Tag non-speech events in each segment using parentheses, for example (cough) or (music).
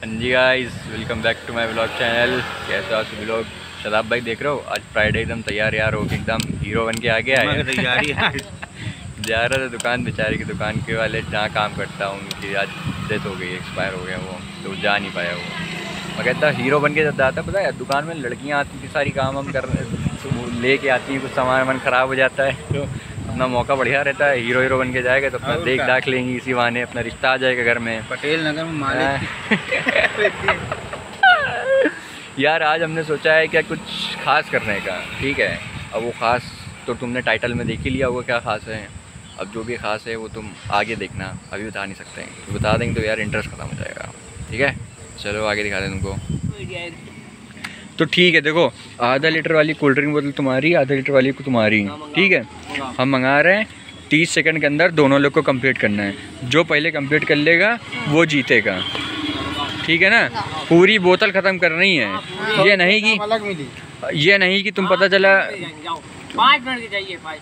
हाँ जी guys welcome back to my blog channel कैसे हो आप सभी लोग? शदाब भाई देख रहे हो? आज फ्राइडे एकदम तैयार यार हो एकदम हीरो बन के आ गया है। तैयारी है। (laughs) जा रहा था दुकान बेचारे की दुकान के वाले जहाँ काम करता हूँ उनकी आज डेथ हो गई एक्सपायर हो गया वो तो जा नहीं पाया वो। मैं कहता हीरो बन के जब जाता पता है? दुकान में लड़कियाँ आती थी सारी काम हम कर लेके आती हैं कुछ सामान वामान ख़राब हो जाता है। तो अपना मौका बढ़िया रहता है हीरो हीरो बन के जाएगा तो अपना देख? दाख लेंगी इसी बहाने अपना रिश्ता आ जाएगा घर में। पटेल नगर में मालिक (laughs) यार आज हमने सोचा है क्या कुछ खास करने का ठीक है? अब वो खास तो तुमने टाइटल में देख ही लिया होगा क्या खास है। अब जो भी खास है वो तुम आगे देखना अभी बता नहीं सकते। हैं तो बता देंगे तो यार इंटरेस्ट ख़त्म हो जाएगा ठीक है? चलो आगे दिखा दें तुमको। तो ठीक है देखो आधा लीटर वाली कोल्ड ड्रिंक बोतल तुम्हारी आधा लीटर वाली तुम्हारी ठीक है? हम मंगा रहे हैं। तीस सेकंड के अंदर दोनों लोग को कंप्लीट करना है। जो पहले कंप्लीट कर लेगा वो जीतेगा। ठीक है ना? पूरी बोतल ख़त्म करनी है। ये नहीं कि ये नहीं कि तुम पता चला पाँच मिनट की चाहिए पाँच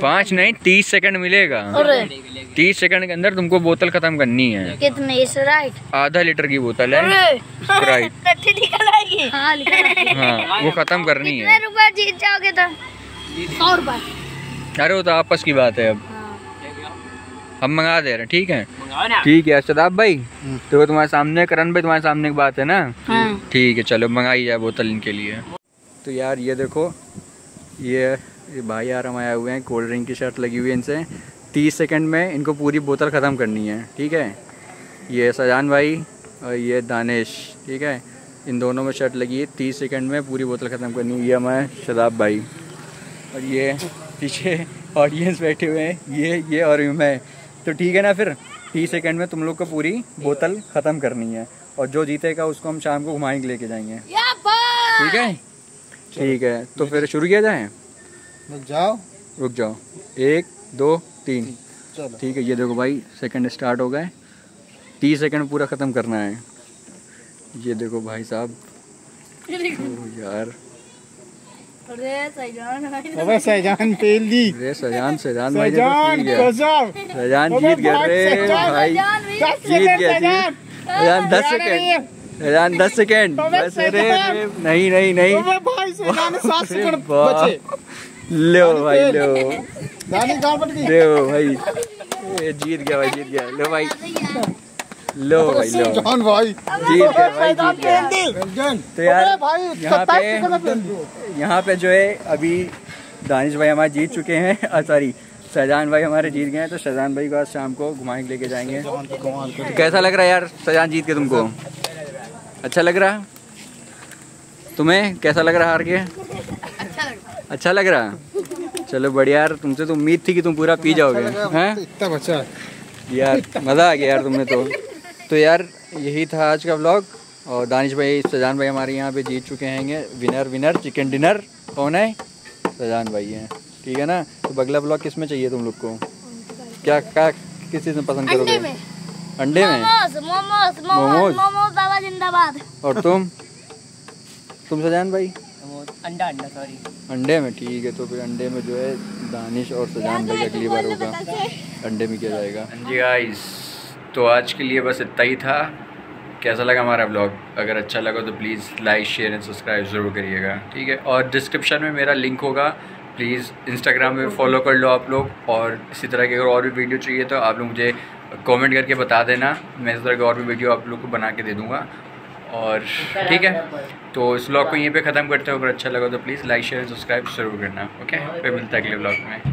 पाँच नहीं तीस सेकंड मिलेगा। तीस सेकंड के अंदर तुमको बोतल ख़त्म करनी है। कितने? आधा लीटर की बोतल है। अरे। स्प्राइट (laughs) तट्टी निकल आएगी। हाँ हाँ वो ख़त्म करनी है। रुपए जीत जाओगे तो? सौ रुपए। अरे वो तो आपस की बात है अब। हाँ। हम मंगा दे रहे हैं ठीक है? ठीक है शदाब भाई तो वो तुम्हारे सामने करण भाई तुम्हारे सामने की बात है ना? हाँ ठीक है चलो मंगाई जाए बोतल इनके लिए। तो यार ये देखो ये ये भाई यार हम आए हुए हैं कोल्ड ड्रिंक की शर्ट लगी हुई है इनसे। तीस सेकंड में इनको पूरी बोतल ख़त्म करनी है ठीक है? ये सजान भाई और ये दानिश ठीक है? इन दोनों में शर्ट लगी है तीस सेकंड में पूरी बोतल ख़त्म करनी है। ये हमारे शदाब भाई। और ये पीछे ऑडियंस बैठे हुए हैं। ये ये और मैं। तो ठीक है ना फिर? तीस सेकंड में तुम लोग को पूरी बोतल ख़त्म करनी है। और जो जीतेगा उसको हम शाम को घुमाएँगे लेके जाएँगे। ठीक है? ठीक है। तो फिर शुरू किया जाए? मिल जाओ। रुक जाओ। एक दो तीन। ठीक है ये देखो भाई सेकंड स्टार्ट हो गए। तीस सेकंड पूरा ख़त्म करना है। ये देखो भाई साहब। यार। अबे सहजान पेल दी अरे सजान सजान भाई ने सहजान जीत गया कसम सजान जीत गया। भाई, रे भाई जीत सेकंड गया सजान। दस यार, सेकंड। सजान दस सेकंड। अबे बस अरे नहीं नहीं नहीं। अबे भाई सात अरे सेकंड बचे। लो भाई लो। दानी गाँव पट गई लो भाई। ये जीत गया भाई जीत गया। लो भाई। लो भाई लो। सहजान भाई। जीत गया भाई तो यार यहाँ पे यहाँ पे जो है अभी दानिश भाई हमारे जीत चुके हैं। सॉरी शहजान भाई हमारे जीत गए हैं तो शहजान भाई को आज शाम को घुमाएँगे लेके जाएँगे। तो कैसा लग रहा है यार शहजान जीत के तुमको? अच्छा लग रहा? तुम्हें कैसा लग रहा हार के अच्छा लग रहा? चलो बढ़िया यार तुमसे तो उम्मीद थी कि तुम पूरा पी जाओगे। हैं इतना बचा यार मज़ा आ गया यार तुम्हें तो। तो यार यही था आज का ब्लॉग और दानिश भाई सजान भाई हमारे यहाँ पे जीत चुके हैं। विनर विनर चिकन डिनर कौन है? सजान भाई हैं। ठीक है ना? तो अगला ब्लॉग किसमें चाहिए तुम लोग को? क्या क्या किस चीज़ में पसंद अंडे करोगे? अंडे में? मोमोज और तुम? तुम सजान भाई? अंडा अंडा सॉरी अंडे में ठीक है तो फिर अंडे में जो है दानिश और सजान भाई अगली बार होगा। अंडे में किया जाएगा। हाँ जी गाइस तो आज के लिए बस इतना ही था। कैसा लगा हमारा ब्लॉग अगर अच्छा लगा तो please like share and subscribe ज़रूर करिएगा, ठीक है? और डिस्क्रिप्शन में मेरा लिंक होगा। प्लीज़ इंस्टाग्राम में फॉलो कर लो आप लोग। और इसी तरह की अगर और भी वीडियो चाहिए तो आप लोग मुझे कमेंट करके बता देना। मैं इस तरह की और भी वीडियो आप लोग को बना के दे दूँगा। और ठीक है? तो इस ब्लॉग को यहीं पे ख़त्म करते हो। अगर अच्छा लगा तो please like share and subscribe ज़रूर करना ओके फिर मिलता है अगले ब्लॉग में।